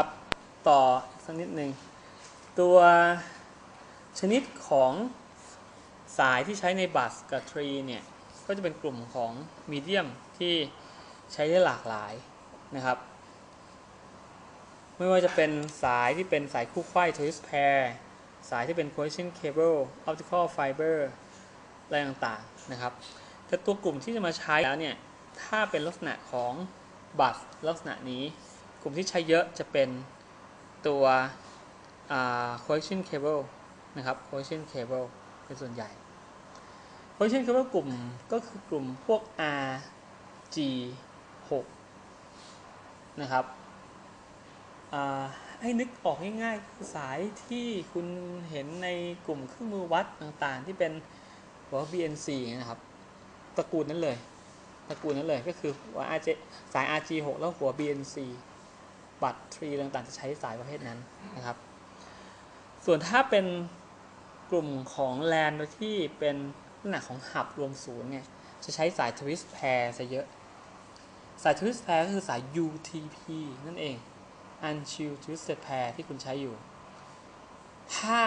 ครับ ต่อสักนิดหนึ่งตัวชนิดของสายที่ใช้ในบัสกับทรีเนี่ย ก็จะเป็นกลุ่มของมีเดียมที่ใช้ได้หลากหลายนะครับ ไม่ว่าจะเป็นสายที่เป็นสายคู่ไขว้ twist pair สายที่เป็น coaxial cable optical fiber อะไรต่างๆนะครับ แต่ตัวกลุ่มที่จะมาใช้แล้วเนี่ย ถ้าเป็นลักษณะของบัสลักษณะนี้ ลุ่มที่ใช้เยอะจะเป็นตัว coaxial cable นะครับ coaxial cable เป็นส่วนใหญ่ coaxial cable กลุ่มก็คือกลุ่มพวก R G 6นะครับให้นึกออกง่ายๆสายที่คุณเห็นในกลุ่มเครื่องมือวัดต่างๆ ที่เป็นหัว BNC นะครับ ตระกูลนั้นเลย ตระกูลนั้นเลยก็คือหัว RJ สาย RG6 แล้วหัว BNC bus tree ต่างๆ จะใช้สายประเภทนั้นนะครับ ส่วนถ้าเป็นกลุ่มของแลนโดยที่เป็นลักษณะของ hub รวมศูนย์เนี่ย จะใช้สาย twisted pair ซะเยอะ สาย twisted pair ก็คือสาย UTP นั่นเอง Unshielded Twisted Pair ที่คุณใช้อยู่ ถ้า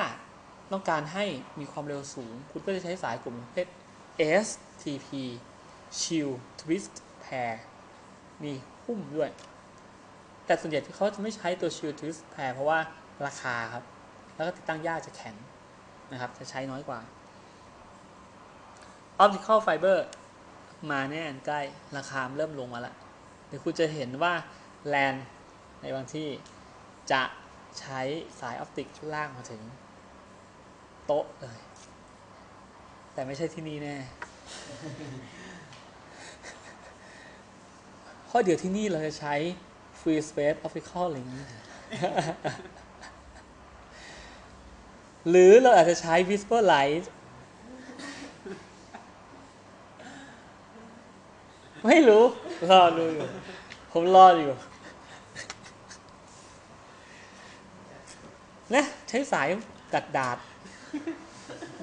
ต้องการให้มีความเร็วสูง คุณก็จะใช้สายกลุ่มประเภท STP Shield Twist Pair มีหุ้มด้วย แต่ส่วนใหญ่ที่เขาจะไม่ใช้ตัว Shield Twist Pair เพราะว่าราคาครับ แล้วก็ติดตั้งยากจะแข็งนะครับ จะใช้น้อยกว่า Optical Fiber มาแน่นใกล้ราคาเริ่มลงมาแล้วเดี๋ยวคุณจะเห็นว่าแลนในบางที่จะใช้สายออปติกชุดล่างมาถึงโต๊ะเลย แต่ไม่ใช่ที่นี่แน่เพราะเดี๋ยวที่นี่เราจะใช้ Free Space Optical Link หรือเราอาจจะใช้ Whisper Light ไม่รู้ รอดูอยู่ ผมรออยู่นะใช้สายกัดดาด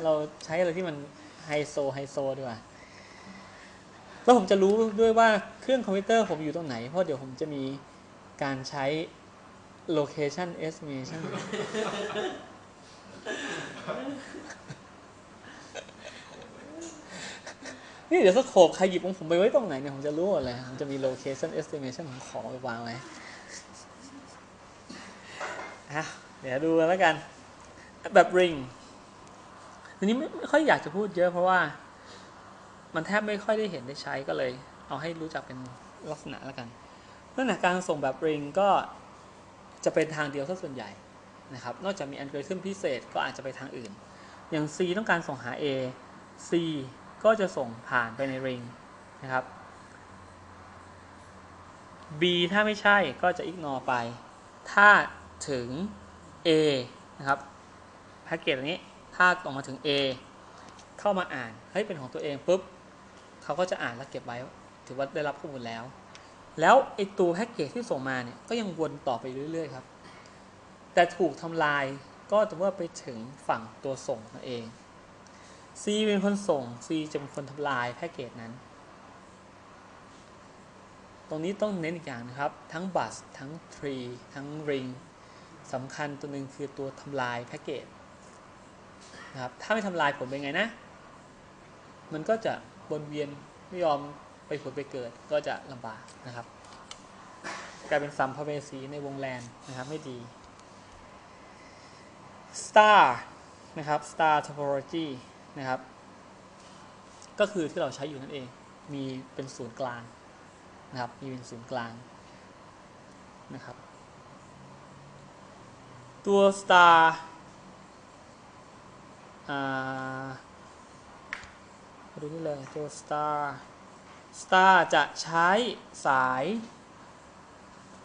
เราใช้อะไรที่มันไฮโซไฮโซดีกว่า แล้วผมจะรู้ด้วยว่าเครื่องคอมพิวเตอร์ผมอยู่ตรงไหน เพราะเดี๋ยวผมจะมี การใช้ location estimation นี่เดี๋ยวสโคปใครหยิบของผมไปไว้ตรงไหนเนี่ย ผมจะรู้หมดเลยผมจะมี location estimation ของของไปวางไว้อะเดี๋ยวดูแล้วกัน แบบริงทีนี้ไม่ค่อยอยากจะพูดเยอะเพราะว่า มันแทบไม่ค่อยได้เห็นได้ใช้ก็เลย เอาให้รู้จักเป็นลักษณะแล้วกัน ลักษณะการส่งแบบริงก็จะเป็นทางเดียวซะส่วนใหญ่นะครับ นอกจากมีอัลกอริทึมพิเศษก็อาจจะไปทางอื่น อย่าง C ต้องการส่งหา A C ก็จะส่งผ่านไปในริงนะครับ B ถ้าไม่ใช่ก็จะ ignore ไป ถ้าถึง A นะครับแพ็กเกจอันนี้ถ้าออกมาถึง A เข้ามาอ่านเฮ้ยเป็นของตัวเองปุ๊บเขาก็จะอ่านแล้วเก็บไว้ ถือว่าได้รับข้อมูลแล้ว แล้วไอตัวแพ็กเกจที่ส่งมาเนี่ยก็ยังวนต่อไปเรื่อยๆครับ แต่ถูกทำลายก็จะเมื่อไปถึงฝั่งตัวส่งนั่นเอง C เป็นคนส่ง C จะเป็นคนทำลายแพ็กเกจนั้น ตรงนี้ต้องเน้นอีกอย่างนะครับ ทั้งบัสทั้งทรีทั้งริงสำคัญตัวหนึ่งคือตัวทำลายแพ็กเกจนะครับ ถ้าไม่ทำลายผลเป็นไงนะ มันก็จะวนเวียนไม่ยอม ไปผลไปเกิดก็จะลำบากนะครับกลายเป็นสัมภเวสีในวงแลนนะครับไม่ดี Star นะครับ Star topology นะครับ ก็คือที่เราใช้อยู่นั่นเอง มีเป็นศูนย์กลางนะครับ มีเป็นศูนย์กลางนะครับ ตัว star อ่ามาดูนี่เลยตัว star star จะใช้สาย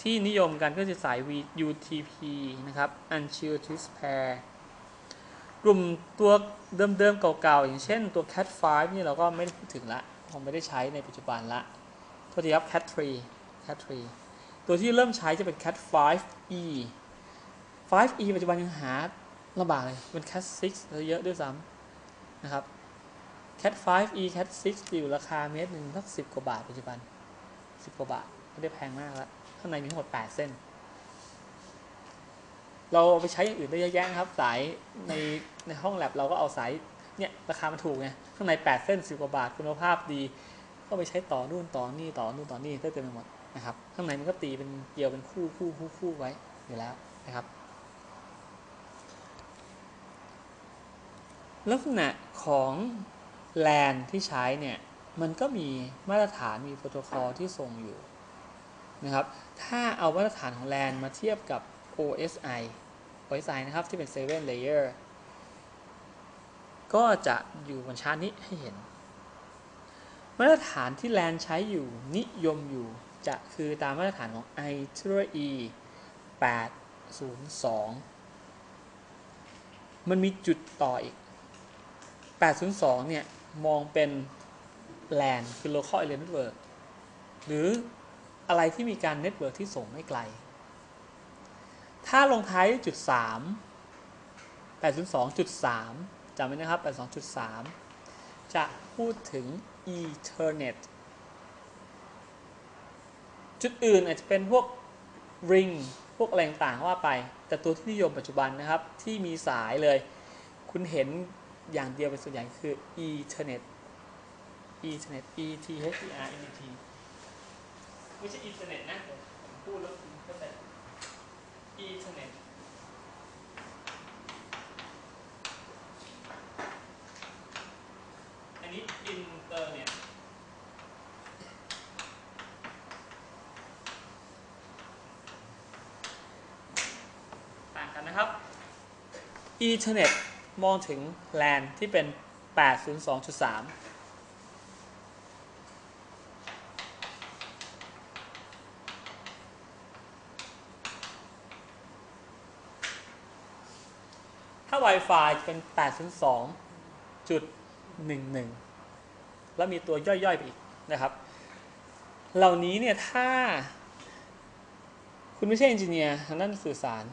ที่นิยมกันก็คือสาย V UTP นะครับ Unshielded Twist Pair กลุ่มตัวเดิมๆเก่าๆ อย่างเช่นตัว Cat 5นี่เราก็ไม่ได้พูดถึงละ คงไม่ได้ใช้ในปัจจุบันละโทษทีครับ Cat 3 Cat 3ตัวที่เริ่มใช้จะเป็น Cat 5e 5e ปัจจุบันยังหาลำบากเลย เป็น Cat 6เยอะด้วยซ้ำนะครับ Cat 5e Cat 6 อยู่ราคาเมตรหนึ่งสักสิบกว่าบาทปัจจุบัน10กว่าบาทไม่ได้แพงมากแล้วข้างในมีทั้งหมด8เส้น เราเอาไปใช้อย่างอื่นได้เยอะแยะครับ สายในในห้องแลบเราก็เอาสายเนี่ยราคามันถูกไงข้างใน8เส้น10กว่าบาทคุณภาพดี ก็ไปใช้ต่อนู่นต่อนี่ต่อนู่นต่อนี่ได้เต็มไปหมดนะครับ ข้างในมันก็ตีเป็นเกลียวเป็นคู่คู่คู่คู่ไว้อยู่แล้วนะครับลักษณะของ แลนที่ใช้เนี่ยมันก็มีมาตรฐานมีโปรโตคอลที่ส่งอยู่นะครับ ถ้าเอามาตรฐานของแลนมาเทียบกับ OSI OSI นะครับที่เป็น 7 layer ก็จะอยู่บนชาร์ตนี้ให้เห็น มาตรฐานที่แลนใช้อยู่นิยมอยู่จะคือตามมาตรฐานของ IEEE 802 มันมีจุดต่ออีก 802 เนี่ย มองเป็น LAN คือ local area network หรืออะไรที่มีการ network ที่ส่งไม่ไกล ถ้าลงท้ายด้วยจุด 3 802.3จำไว้นะครับ82.3 จะพูดถึง Ethernet จุดอื่นอาจจะเป็นพวก ring พวกอะไรต่างๆว่าไป แต่ตัวที่นิยมปัจจุบันนะครับ ที่มีสายเลย คุณเห็น อย่างเดียวเป็นส่วนใหญ่คือ Ethernet Ethernet E T H E R N E T ไม่ใช่อินเทอร์เน็ตนะพูดแล้วคุณเข้าใจ Ethernetอันนี้อินเทอร์เน็ตต่างกันนะครับ Ethernet มองถึง LAN ที่เป็น 802.3ถ้า Wi-Fi จะเป็น 802.11 แล้วมีตัวย่อย ๆ ไปอีกนะครับ เหล่านี้เนี่ย ถ้า คุณไม่ใช่เอนจิเนียร์ทางด้านสื่อสาร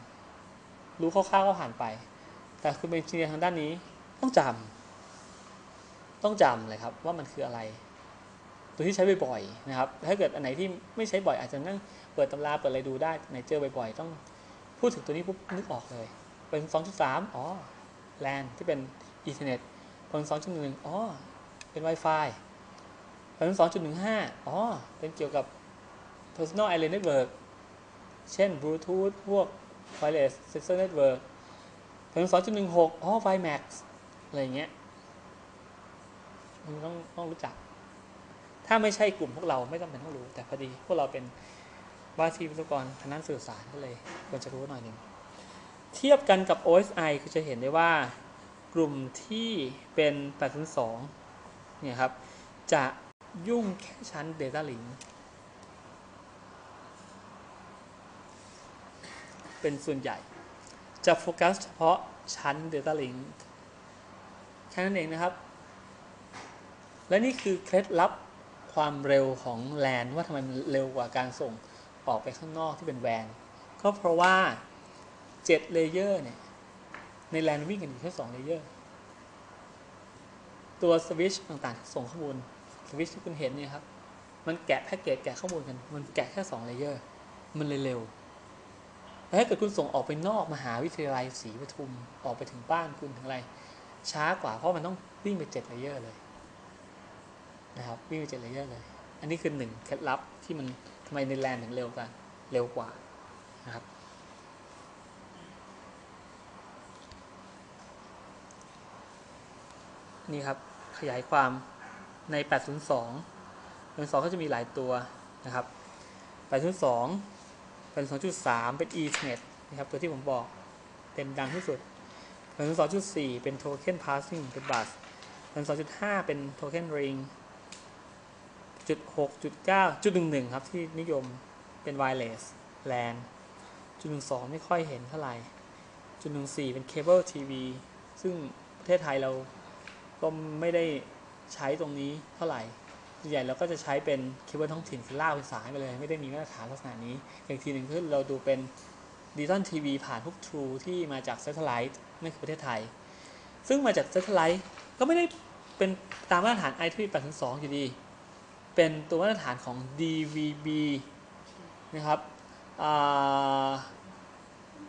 รู้คร่าวๆก็ผ่านไป แต่คุณเป็นเจียทางด้านนี้ต้องจำต้องจำเลยครับว่ามันคืออะไร ตัวที่ใช้บ่อยๆนะครับ ถ้าเกิดอันไหนที่ไม่ใช้บ่อยอาจจะนั่งเปิดตำราเปิดอะไรดูได้ไหนเจอบ่อยๆต้องพูดถึงตัวนี้ปุ๊บนึกออกเลย เป็น 2.3 อ๋อ LAN ที่เป็น Ethernet เป็น2.1 อ๋อ เป็น Wi-Fi เป็น2.15 อ๋อ เป็นเกี่ยวกับ Personal Area Network เช่น Bluetooth พวก Wireless Sensor Network เป็น2.16อ๋อ Vimax อะไรเงี้ยมันต้องต้องรู้จัก ถ้าไม่ใช่กลุ่มพวกเราไม่จำเป็นต้องรู้ แต่พอดีพวกเราเป็นว่าที่วิศวกรทางด้านสื่อสารก็เลยควรจะรู้หน่อยหนึ่งเทียบกันกับ OSI คือจะเห็นได้ว่ากลุ่มที่เป็น 802 เนี่ยครับ จะยุ่งแค่ชั้น Data Link เป็นส่วนใหญ่ จะโฟกัสเฉพาะชั้น Data Link แค่นั้นเองนะครับ และนี่คือเคล็ดลับความเร็วของ LAN ว่าทำไมมันเร็วกว่าการส่งออกไปข้างนอกที่เป็น WAN ก็เพราะว่า7 layer เนี่ย ใน LAN วิ่งกันอยู่แค่2 layer ตัวสวิตช์ต่างๆ ส่งข้อมูลสวิตช์ที่คุณเห็นเนี่ยครับ มันแกะแพ็กเกจแกะข้อมูลกัน มันแกะแค่2 layer มันเลยเร็ว แต่ถ้าเกิดคุณส่งออกไปนอกมหาวิทยาลัยศรีปทุมออกไปถึงบ้านคุณถึงอะไร ช้ากว่าเพราะมันต้องวิ่งไป7 layer เลยนะครับวิ่งไป7 layer เลย อันนี้คือหนึ่งเคล็ดลับที่มันทำไมในแลนถึงเร็วกันเร็วกว่านะครับนี่ครับขยายความใน 802 802 ก็จะมีหลายตัวนะครับ 802 802.3 เป็น Ethernet นะครับ ตัวที่ผมบอกเต็มดังที่สุด802.4 เป็น Token Passing เป็น Bus 802.5 เป็น Token Ring จุด6จุด9จุด11ครับ ที่นิยมเป็น Wireless LAN จุด12 ไม่ค่อยเห็นเท่าไหร่จุด14 เป็น Cable TV ซึ่งประเทศไทยเราก็ไม่ได้ใช้ตรงนี้เท่าไหร่ ใหญ่เราก็จะใช้เป็นเคเบิลท้องถิ่นคือล่ากเป็นสาไปเลย ไม่ได้มีมาตรฐานลักษณะนี้อย่างทีหนึ่งคือเราดูเป็นดิจิตอลทีวีผ่านพวก True ที่มาจาก Satellite นั่นคือประเทศไทย ซึ่งมาจาก Satellite ก็ไม่ได้เป็นตามมาตรฐาน i 2 8 2อยู่ดี เป็นตัวมาตรฐานของ DVB นะครับ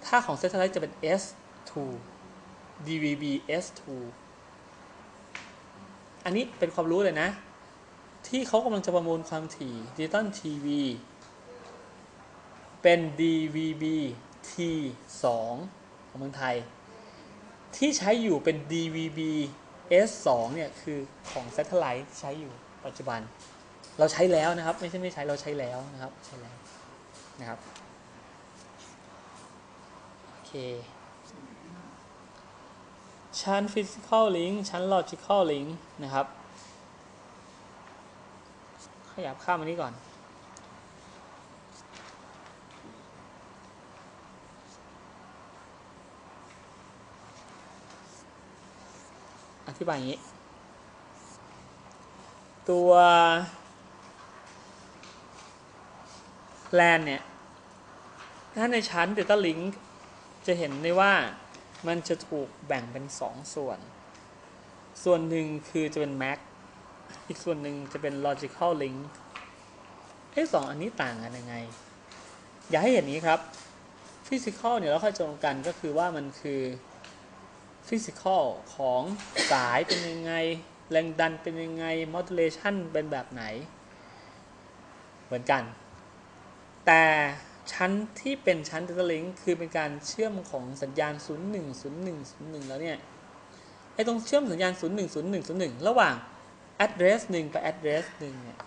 ถ้าของ Satellite จะเป็น S2 DVB S2 อันนี้เป็นความรู้เลยนะ ที่เขากำลังจะประมูลความถี่ดิจิตอลทีวีเป็น DVB T2 ของเมืองไทย ที่ใช้อยู่เป็น DVB S2 เนี่ยคือของ Satellite ใช้อยู่ปัจจุบัน เราใช้แล้วนะครับ ไม่ใช่ไม่ใช้เราใช้แล้วนะครับใช้แล้วนะครับโอเคชั้น physical link ชั้น logical link นะครับ ขยับข้ามมานี้ก่อน อธิบายอย่างนี้ ตัว LAN เนี่ย ถ้าในชั้น Data Link จะเห็นได้ว่ามันจะถูกแบ่งเป็น 2 ส่วน ส่วนหนึ่งคือจะเป็น MAC อีกส่วนหนึ่งจะเป็น Logical Link ไอ้สองอันนี้ต่างกันยังไง อย่าให้เห็นนี้ครับ Physical เนี่ยเราค่อยจงกันก็คือว่ามันคือ Physical ของสายเป็นยังไง แรงดันเป็นยังไง Modulation เป็นแบบไหน เหมือนกัน แต่ชั้นที่เป็นชั้น Data Link คือเป็นการเชื่อมของสัญญาณ 01 01 01 แล้วเนี่ย ไอ้ตรงเชื่อมสัญญาณ 01 01 01 ระหว่าง address 1ไป address 1เนี่ย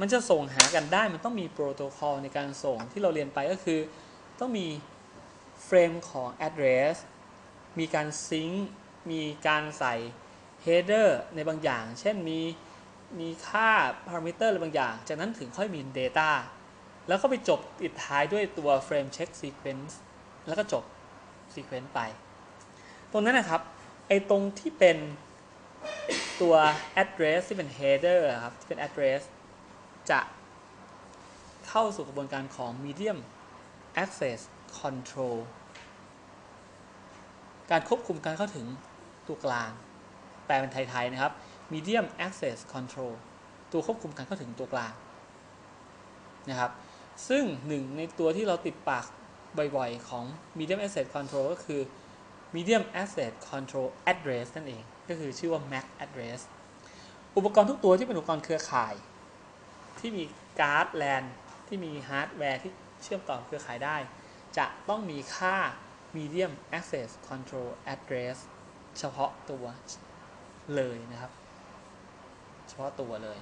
มันจะส่งหากันได้มันต้องมีโปรโตคอลในการส่งที่เราเรียนไปก็คือ ต้องมีเฟรมของ address มีการซิงค์มีการใส่ header ในบางอย่าง เช่นมีมีค่า parameter อะไรบางอย่าง จากนั้นถึงค่อยมี data แล้วก็ไปจบปิดท้ายด้วยตัว frame check sequence แล้วก็จบ sequence ไป ตรงนั้นนะครับ ไอ้ตรงที่เป็น ตัว address ที่เป็น header ครับที่เป็น address จะเข้าสู่กระบวนการของ medium access control การควบคุมการเข้าถึงตัวกลาง แปลเป็นไทย ๆ นะครับ medium access control ตัวควบคุมการเข้าถึงตัวกลางนะครับ ซึ่งหนึ่งในตัวที่เราติดปากบ่อยๆ ของ medium access control ก็คือ medium access control address นั่นเอง ก็คือชื่อว่า MAC address อุปกรณ์ทุกตัวที่เป็นอุปกรณ์เครือข่าย ที่มีการ์ดแลนที่มีฮาร์ดแวร์ที่เชื่อมต่อเครือข่ายได้ จะต้องมีค่า medium access control address เฉพาะตัวเลยนะครับ เฉพาะตัวเลย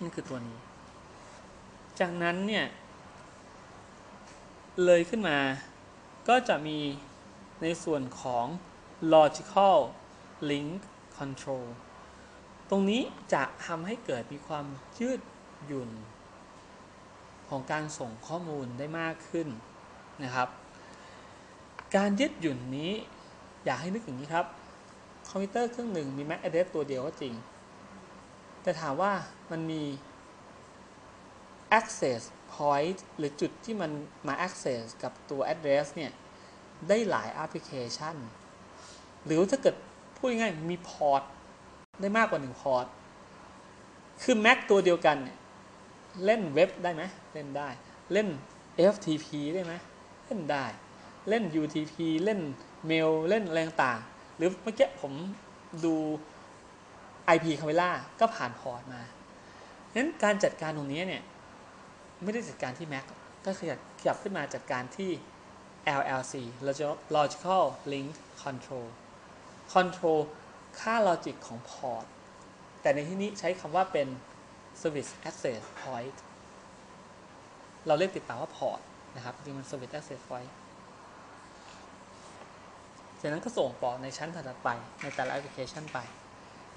นี่คือตัวนี้ จากนั้นเนี่ย เลยขึ้นมาก็จะมีในส่วนของ logical link control ตรงนี้จะทำให้เกิดมีความยืดหยุ่น ของการส่งข้อมูลได้มากขึ้นนะครับ การยืดหยุ่นนี้อยากให้นึกอย่างนี้ครับ คอมพิวเตอร์เครื่องหนึ่งมี MAC address ตัวเดียวก็จริง แต่ถามว่ามันมี access point หรือจุดที่มันมา access กับตัว address เนี่ย ได้หลายแอปพลิเคชัน หรือถ้าเกิดพูดง่ายมีพอร์ตได้มากกว่าหนึ่งพอร์ต คือ Mac ตัวเดียวกันเนี่ยเล่นเว็บได้ไหมเล่นได้ เล่น FTP ได้ไหมเล่นได้ เล่น UTP เล่นเมล เล่นอะไรต่างๆ หรือเมื่อกี้ผมดู IP Camera ก็ผ่าน port มาฉะนั้นการจัดการตรงนี้เนี่ย ไม่ได้จัดการที่ MAC ก็ขยับขยับขึ้นมาจัดการที่ LLC Logical Link Control Control ค่า logic ของพอร์ตแต่ในที่นี้ใช้คำว่าเป็น Service Access Point เราเรียกติดปากว่าพอร์ตนะครับจริงมัน Service Access Point จากนั้นก็ส่งต่อในชั้นถัดไปในแต่ละแอปพลิเคชันไป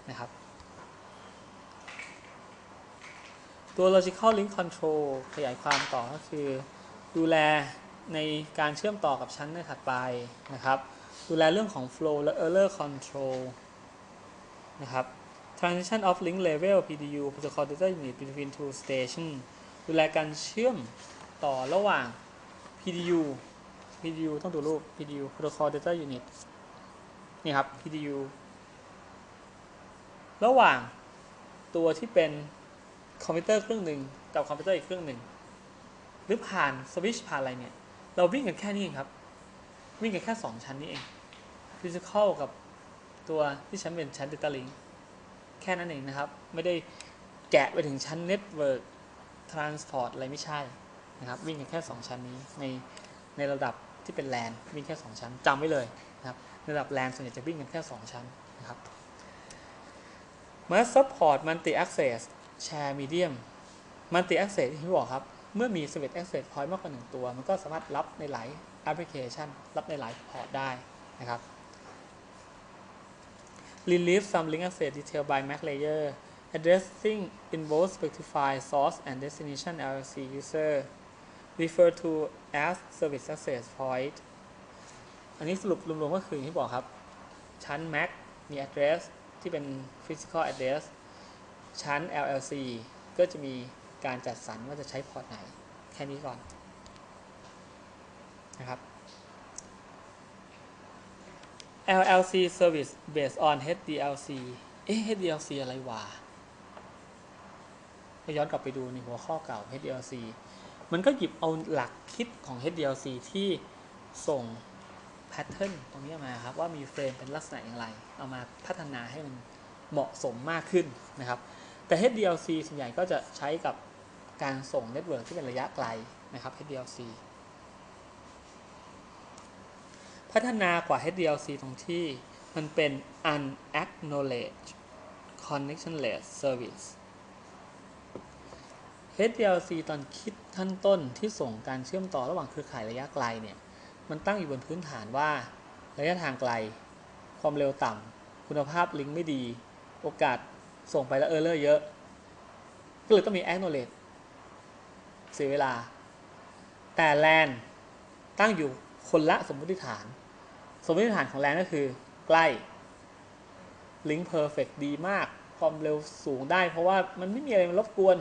นะครับ ตัว logical link control ขยายความต่อก็คือ ดูแลในการเชื่อมต่อกับชั้นในถัดไปนะครับ ดูแลเรื่องของ flow และ error control นะครับ transition of link level PDU protocol data unit between two station ดูแลการเชื่อมต่อระหว่าง PDU PDU ต้องดูรูป PDU protocol data unit นี่ครับ PDU ระหว่างตัวที่เป็นคอมพิวเตอร์เครื่องหนึ่งกับคอมพิวเตอร์อีกเครื่องหนึ่งหรือผ่านสวิตช์ผ่านอะไรเนี่ย เราวิ่งกันแค่นี้เองครับ วิ่งกันแค่สองชั้นนี้เอง Physical กับตัวที่ชั้นเป็นชั้น Data Link แค่นั้นเองนะครับ ไม่ได้แกะไปถึงชั้น Network Transport อร์ตอะไรไม่ใช่นะครับ วิ่งกันแค่ 2 ชั้นนี้ในในระดับที่เป็นแลนวิ่งแค่ 2 ชั้นจำไว้เลยนะครับในระดับแลนส่วนใหญ่จะวิ่งกันแค่ 2 ชั้นนะครับมา support multi access share medium multi access ที่บอกครับ เมื่อมี switch access point มากกว่า 1 ตัว มันก็สามารถรับในหลายแอปพลิเคชัน รับในหลายพอร์ตได้นะครับ relieve some link access detail by MAC layer addressing involves specify source and destination LLC user refer to as service access point อันนี้สรุปรวมๆก็คืออย่างที่บอกครับ ชั้น MAC มี address ที่เป็น physical address ชั้น LLC ก็จะมีการจัดสรรว่าจะใช้พอร์ตไหน แค่นี้ก่อนนะครับ LLC service based on HDLC เอ๊ะ HDLC อะไรวะไปย้อนกลับไปดูในหัวข้อเก่า HDLC มันก็หยิบเอาหลักคิดของ HDLC ที่ส่ง pattern ตรงนี้มาครับ ว่ามี frame เป็นลักษณะอย่างไร เอามาพัฒนาให้มันเหมาะสมมากขึ้นนะครับ แต่ HDLC ส่วนใหญ่ก็จะใช้กับการส่ง network ที่เป็นระยะไกลนะครับ HDLC พัฒนากว่า HDLC ตรงที่มันเป็น unacknowledged connectionless service HDLC ตอนคิดขั้นต้นที่ส่งการเชื่อมต่อระหว่างเครือข่ายระยะไกลเนี่ย มันตั้งอยู่บนพื้นฐานว่า ระยะทางไกล ความเร็วต่ำ คุณภาพลิงก์ไม่ดี โอกาสส่งไปแล้วเออร์เลอร์เยอะ ก็เลยต้องมี acknowledge เสียเวลา แต่ LAN ตั้งอยู่คนละสมมติฐาน มมติฐานของ LAN ก็คือ ใกล้ Link Perfect ดีมาก ความเร็วสูงได้ เพราะว่ามันไม่มีอะไรมารบกวน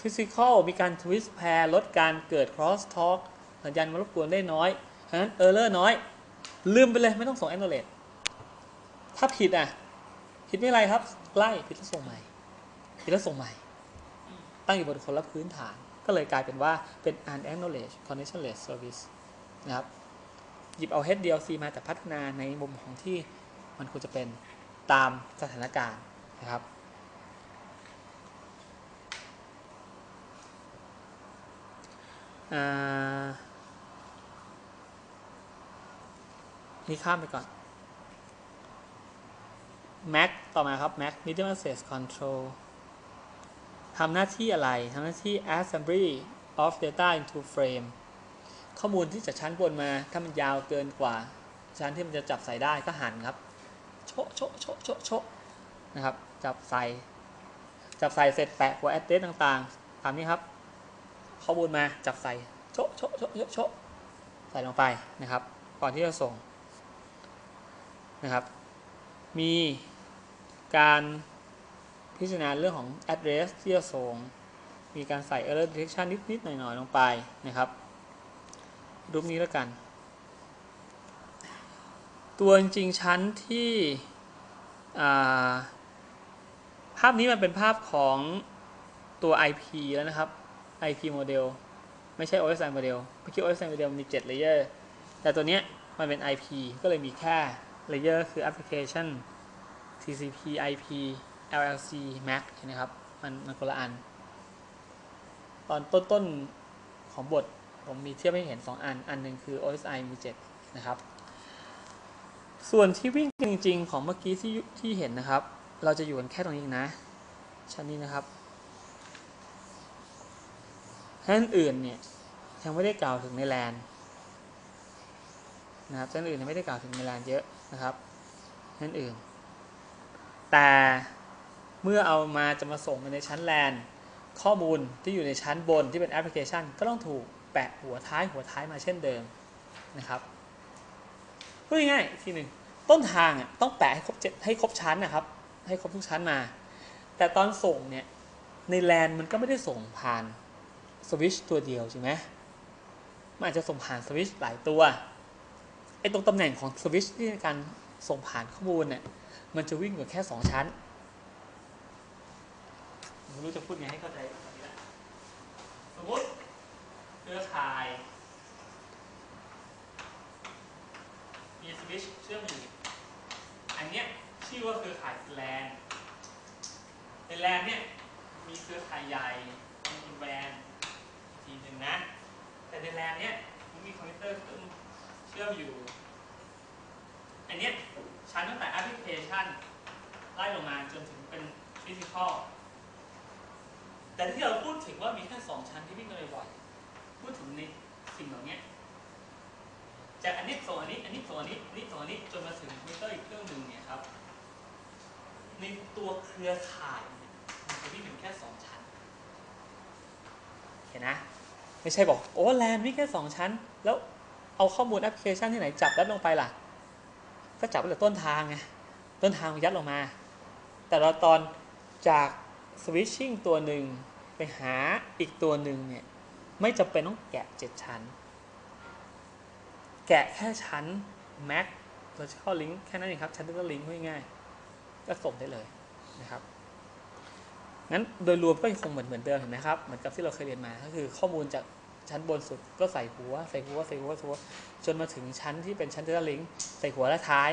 Physical มีการ twist pair ลดการเกิด cross talk สัญญาณมารบกวนได้น้อยฉะนั้น error น้อย ลืมไปเลยไม่ต้องส่ง acknowledge ถ้าผิดอะ ผิดไม่ไรครับใกล้ผิดแล้วส่งใหม่ ผิดแล้วส่งใหม่ ตั้งอยู่บนคนละพื้นฐาน ก็เลยกลายเป็นว่าเป็น unacknowledged connectionless service นะครับ หยิบเอา HDLC มาแต่พัฒนาในมุมของที่มันควรจะเป็นตามสถานการณ์นะครับ นี่ข้ามไปก่อน Mac ต่อมาครับ Mac Medium Access Control ทำหน้าที่อะไร ทำหน้าที่ Assembly of Data into Frame ข้อมูลที่จากชั้นบนมาถ้ามันยาวเกินกว่า ชั้นที่มันจะจับใส่ได้ก็หันครับโชะโชะโชะโชะโชะนะครับ จับใส่จับใส่เสร็จแปะหัว address ต่างๆตามนี้ครับ ข้อมูลมาจับใส่โชะโชะโชะโชะโชะใส่ลงไปนะครับ ก่อนที่จะส่งนะครับ มีการพิจารณาเรื่องของ address ที่จะส่ง มีการใส่ error detection นิดๆหน่อยๆลงไปนะครับ รูปนี้แล้วกัน ตัวจริงๆชั้นที่ภาพนี้มันเป็นภาพของตัว IP แล้วนะครับ IP model ไม่ใช่ OSI model เมื่อกี้ OSI model มี 7 layer แต่ตัวเนี้ยมันเป็น IP ก็เลยมีแค่ layer คือ application TCP IP LLC MAC นะครับ มันมันคนละอัน ตอนต้นๆของบท ผมมีเทียบให้เห็น 2 อัน อันหนึ่งคือ OSI มี7นะครับ ส่วนที่วิ่งจริง ๆ ของเมื่อกี้ที่ที่เห็นนะครับ เราจะอยู่กันแค่ตรงนี้นะ ชั้นนี้นะครับชั้นอื่นเนี่ยยังไม่ได้กล่าวถึงในแลนนะครับชั้นอื่นยังไม่ได้กล่าวถึงในแลนเยอะนะครับชั้นอื่น แต่เมื่อเอามาจะมาส่งในชั้นแลนข้อมูลที่อยู่ในชั้นบนที่เป็นแอปพลิเคชันก็ต้องถูก แปะหัวท้ายหัวท้ายมาเช่นเดิมนะครับพูดง่ายๆทีหนึ่งต้นทางอะต้องแปะให้ครบให้ครบชั้นนะครับ ให้ครบทุกชั้นมา แต่ตอนส่งเนี่ยในแลนมันก็ไม่ได้ส่งผ่านสวิชตัวเดียวใช่ไหมมันอาจจะส่งผ่านสวิชหลายตัวไอ้ตรงตำแหน่งของสวิชที่ในการส่งผ่านข้อมูลเนี่ยมันจะวิ่งอยู่แค่สองชั้นไม่รู้จะพูดไงให้เข้าใจ อคาย มีสวิตช์เชื่อมอยู่ อันเนี้ยชื่อว่าเครือข่ายแลนในแลนเนี่ยมีเครือข่ายใหญ่ มี WAN ทีหนึ่งนะ แต่ในแลนเนี่ยมันมีคอมพิวเตอร์เชื่อมอยู่ อันเนี้ยชั้นตั้งแต่แอปพลิเคชันไล่ลงมาจนถึงเป็น Physical แต่ที่เราพูดถึงว่ามีแค่สองชั้นที่วิ่งกันบ่อย พูดถึงในสิ่งเหล่านี้จากอันนี้ส่งอันนี้อันนี้ส่งอันนี้อันนี้ส่งอันนี้จนมาถึงคอมพิวเตอร์อีกเครื่องหนึ่งเนี่ยครับ ในตัวเครือข่ายที่มันจะวิ่งอยู่แค่สองชั้นเห็นนะ ไม่ใช่บอกโอ้แลนวิ่งแค่สองชั้น แล้วเอาข้อมูลแอปพลิเคชันที่ไหนจับยัดลงไปล่ะ ก็จับไว้แต่ต้นทางไงต้นทางยัดลงมา แต่เราตอนจากสวิตชิ่งตัวหนึ่งไปหาอีกตัวหนึ่งเนี่ย ไม่จำเป็นต้องแกะ7ชั้น แกะแค่ชั้น Mac Logical Link แค่นั้นเองครับ ชั้น Data Link ง่ายๆก็ส่งได้เลยนะครับงั้นโดยรวมก็ยังคงเหมือนเหมือนเดิมเห็นไหมครับเหมือนกับที่เราเคยเรียนมาก็คือข้อมูลจากชั้นบนสุดก็ใส่หัว ใส่หัวใส่หัวใส่หัวจนมาถึงชั้นที่เป็นชั้น Data Link ใส่หัวและท้าย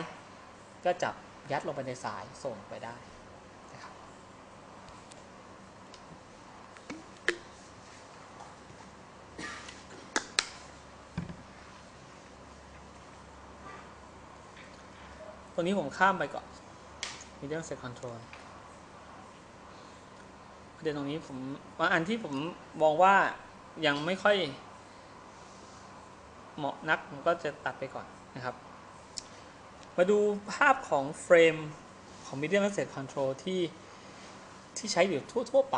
ก็จับยัดลงไปในสายส่งไปได้นะครับ ตัวนี้ผมข้ามไปก่อน medium set control ประเด็นตรงนี้ผมบางอันที่ผมมองว่ายังไม่ค่อยเหมาะนักผมก็จะตัดไปก่อนนะครับ มาดูภาพของเฟรมของ medium asset control ที่ที่ใช้อยู่ทั่ว ๆ ไป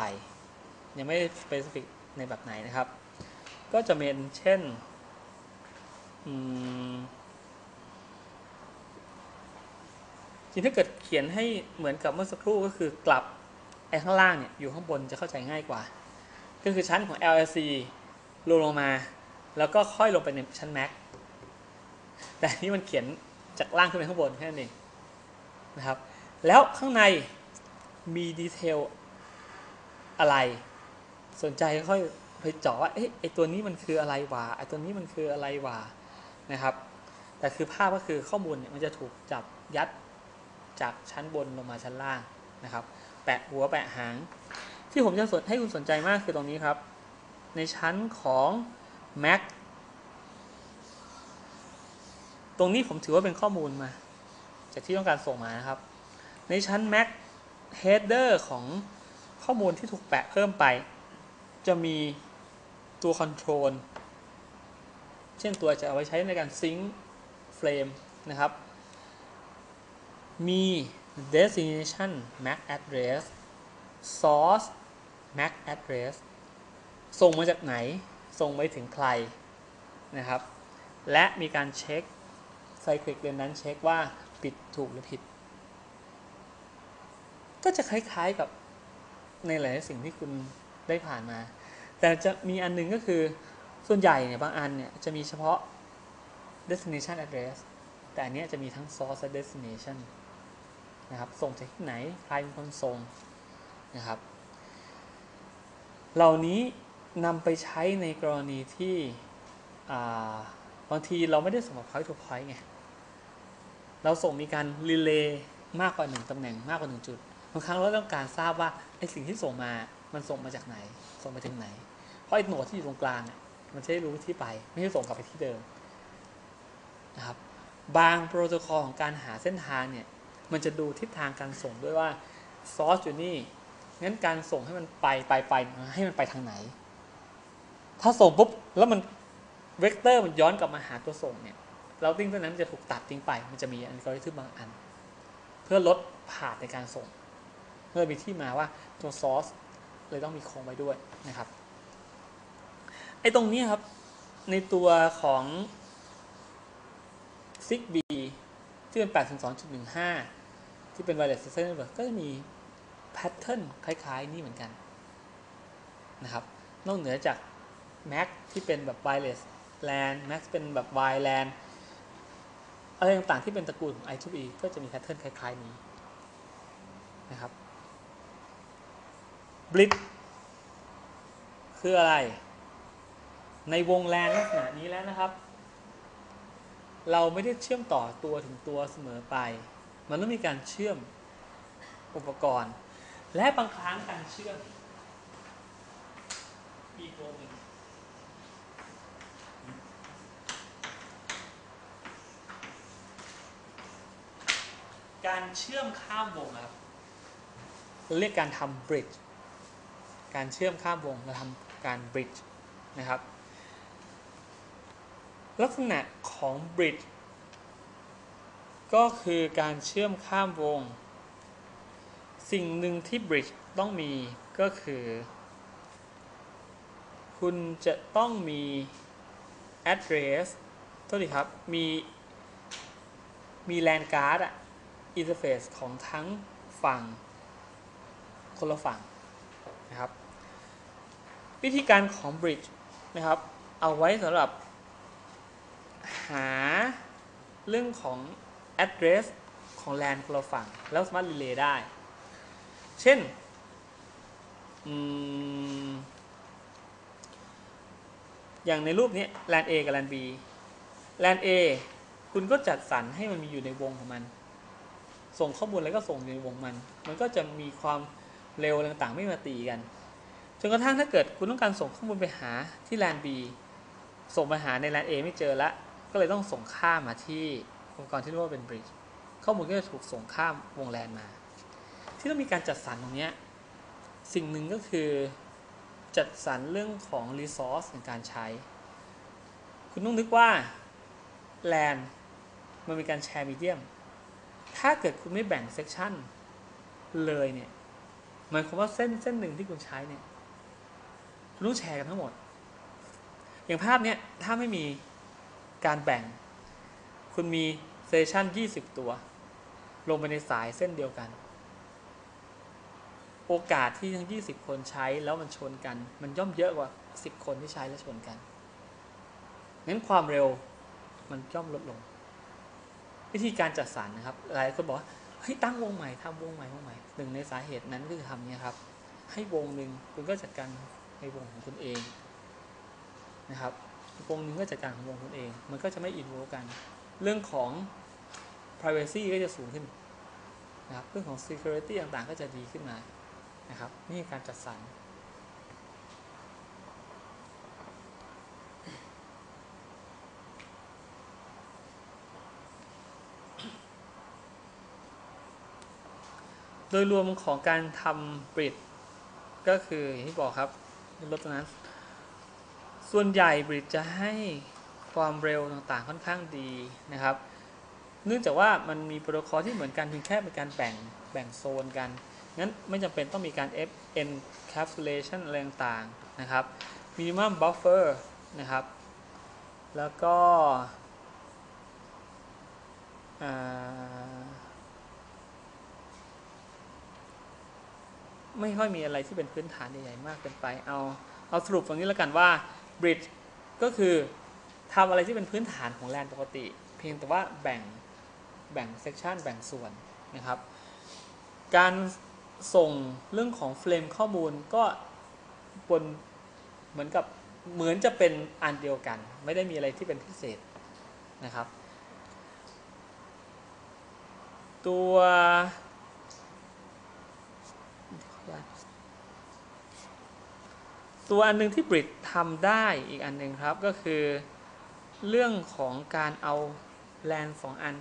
ยังไม่ได้ specific ในแบบไหนนะครับ ก็จะเป็นเช่น อืม จริงถ้าเกิดเขียนให้เหมือนกับเมื่อสักครู่ก็คือกลับไอ้ข้างล่างเนี่ยอยู่ข้างบนจะเข้าใจง่ายกว่า ก็คือชั้นของ LLC ลงลงมา แล้วก็ค่อยลงไปในชั้น Mac แต่นนี้มันเขียนจากล่างขึ้นไปข้างบนแค่นั้นเองนะครับ แล้วข้างในมีดีเทลอะไร สนใจค่อยไปเจาะว่าเอ๊ะไอตัวนี้มันคืออะไรวะไอตัวนี้มันคืออะไรวะนะครับ แต่คือภาพก็คือข้อมูลเนี่ยมันจะถูกจับยัด จากชั้นบนลงมาชั้นล่างนะครับ แปะหัวแปะหาง ที่ผมจะสนให้คุณสนใจมากคือตรงนี้ครับ ในชั้นของ Mac ตรงนี้ผมถือว่าเป็นข้อมูลมา จากที่ต้องการส่งมานะครับ ในชั้น Mac header ของข้อมูลที่ถูกแปะเพิ่มไป จะมีตัว control เช่นตัวจะเอาไว้ใช้ในการ sync frame นะครับ มี destination MAC address source MAC address ส่งมาจากไหน ส่งไปถึงใครนะครับ และมีการเช็คไซคลิกเรนนั้นเช็คว่าปิดถูกหรือผิด ก็จะคล้ายๆกับในหลายๆสิ่งที่คุณได้ผ่านมา แต่จะมีอันหนึงก็คือส่วนใหญ่เนี่ยบางอันเนี่ยจะมีเฉพาะ destination address แต่อันนี้จะมีทั้ง source และ destination นะครับ ส่งจากที่ไหนใครเป็นคนส่งนะครับ เหล่านี้นำไปใช้ในกรณีที่บางทีเราไม่ได้ส่งแบบ point to point ไงเราส่งมีการรีเลย์มากกว่าหนึ่งตำแหน่งมากกว่าหนึ่งจุดบางครั้งเราต้องการทราบว่าไอสิ่งที่ส่งมามันส่งมาจากไหน ส่งไปถึงไหน เพราะไอ node ที่อยู่ตรงกลางเนี่ยมันจะได้รู้ที่ไป ไม่ใช่ส่งกลับไปที่เดิมนะครับบางโปรโตคอลของการหาเส้นทางเนี่ย มันจะดูทิศทางการส่งด้วยว่าซอสอยู่นี่งั้นการส่งให้มันไปไปไปให้มันไปทางไหน ถ้าส่งปุ๊บแล้วมันเวกเตอร์มันย้อนกลับมาหาตัวส่งเนี่ย routing ตัวนั้นมันจะถูกตัดทิ้งไป มันจะมีอัลกอริทึมบางอัน เพื่อลดผ่านในการส่งเพื่อมีที่มาว่าตัวซอสเลยต้องมีคงไว้ด้วยนะครับไอ้ตรงนี้ครับในตัวของ Zigbee ที่เป็น 802.15 ที่เป็น Wireless Access Network ก็จะมีแพทเทิร์นคล้าย ๆ นี่เหมือนกันนะครับ นอกเหนือจาก Mac ที่เป็นแบบ Wireless LAN Mac เป็นแบบ WLAN อะไรต่างๆที่เป็นตระกูลของ I2E ก็จะมีแพทเทิร์นคล้าย ๆ นี้นะครับ Blit คืออะไร ในวงแลนลักษณะนี้แล้วนะครับ เราไม่ได้เชื่อมต่อตัวถึงตัวเสมอไป มันต้องมีการเชื่อมอุปกรณ์ และบางครั้งการเชื่อมอีกวงหนึ่งการเชื่อมข้ามวงครับเราเรียกการทำ bridge การเชื่อมข้ามวงเราทำการ bridge นะครับ ลักษณะของ bridge ก็คือการเชื่อมข้ามวง สิ่งหนึ่งที่ bridge ต้องมีก็คือ คุณจะต้องมี address โทษทีครับ มี มี LAN card อะ interface ของทั้งฝั่ง คนละฝั่งนะครับ วิธีการของ bridge นะครับ เอาไว้สำหรับหาเรื่องของ address ของ LAN คนละฝั่ง แล้วสามารถ relay ได้ เช่นอย่างในรูปนี้ LAN A กับ LAN B LAN A คุณก็จัดสรรให้มันมีอยู่ในวงของมัน ส่งข้อมูลแล้วก็ส่งอยู่ในวงมัน มันก็จะมีความเร็วต่างๆ ไม่มาตีกันจนกระทั่งถ้าเกิดคุณต้องการส่งข้อมูลไปหาที่ LAN B ส่งไปหาใน LAN A ไม่เจอละก็เลยต้องส่งข้ามาที่ อุปกรที่เรียกว่าเป็น bridge ข้อมูลก็จะถูกส่งข้ามวง LAN มา ที่ต้องมีการจัดสรรตรงนี้สิ่งหนึ่งก็คือจัดสรรเรื่องของ resource ในการใช้ คุณต้องนึกว่า LAN มันมีการแชร์มีเดียม ถ้าเกิดคุณไม่แบ่งเซ c ชันเลยเนี่ยหมายความว่าเส้นเส้นหนึ่งที่คุณใช้เนี่ยคุณต้องแชร์กันทั้งหมด อย่างภาพเนี้ยถ้าไม่มีการแบ่ง คุณมีเซสชัน20 ตัว ลงไปในสายเส้นเดียวกัน โอกาสที่ทั้ง 20 คนใช้แล้วมันชนกัน มันย่อมเยอะกว่า 10 คนที่ใช้แล้วชนกันงั้นความเร็วมันย่อมลดลง วิธีการจัดสรรนะครับ หลายคนบอกว่าเฮ้ยตั้งวงใหม่ทำวงใหม่วงใหม่หนึ่งในสาเหตุนั้นคือทำเนี่ยครับ ให้วงหนึ่งคุณก็จัดการในวงของคุณเองนะครับวงหนึ่งก็จัดการของวงคุณเอง มันก็จะไม่อินโวกัน เรื่องของ privacy ก็จะสูงขึ้นนะครับเรื่องของ security ต่างๆ ก็จะดีขึ้นมานะครับ นี่การจัดสรรโดยรวมของการทำบริดก็คืออย่างที่บอกครับรถตัวนั้น ส่วนใหญ่บริดจะให้ ความเร็วต่างๆ ค่อนข้างดีนะครับ เนื่องจากว่ามันมีโปรโตคอลที่เหมือนกันเพียงแค่เป็นการแบ่งแบ่งโซนกัน งั้นไม่จำเป็นต้องมีการ F encapsulation อะไรต่างๆนะครับ minimum buffer นะครับ แล้วก็ไม่ค่อยมีอะไรที่เป็นพื้นฐานใหญ่ๆมากเกินไป เอา เอาสรุปตรงนี้แล้วกันว่า bridge ก็คือ ทำอะไรที่เป็นพื้นฐานของแลนปกติ เพียงแต่ว่าแบ่งแบ่งเซ c ชันแบ่งส่วนนะครับ การส่งเรื่องของเฟรมข้อมูลก็บนเหมือนกับเหมือนจะเป็นอันเดียวกัน ไม่ได้มีอะไรที่เป็นพิเศษนะครับ ตัวตัวอันหนึงที่บริดทำได้อีกอันหนึ่งครับก็คือ เรื่องของการเอาแลนสองอัน